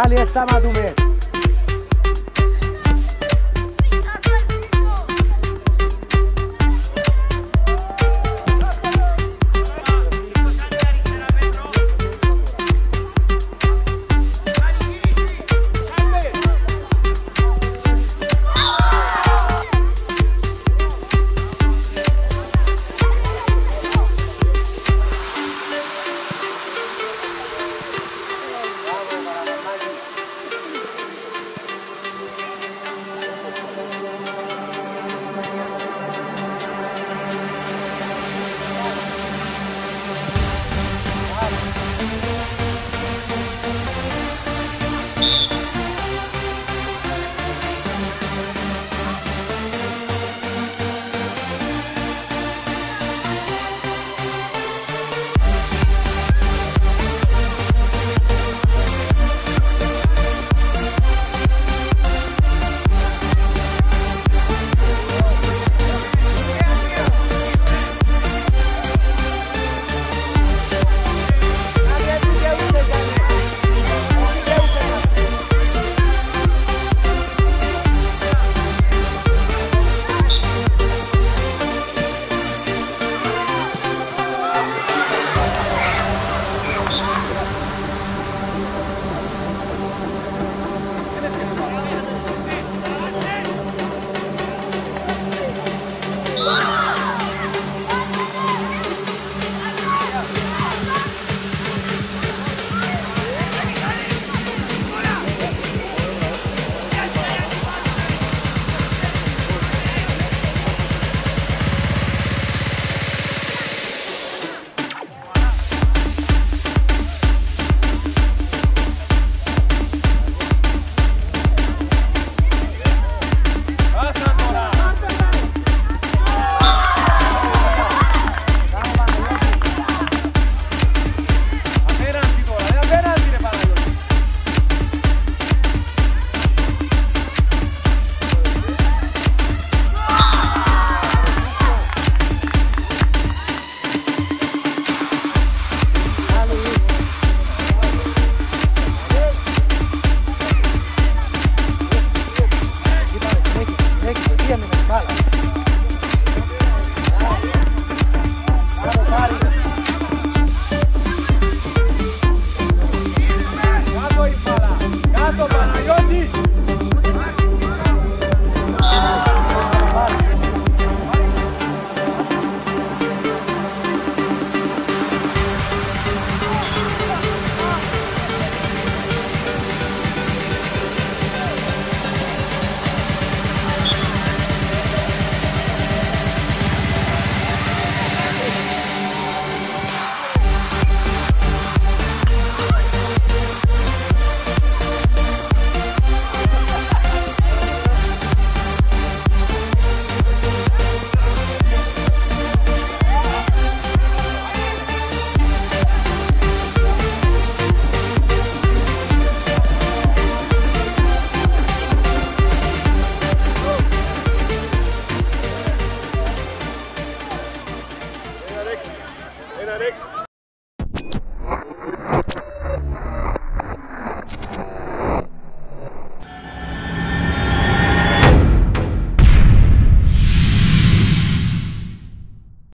Caleta é Madumeira. athletics.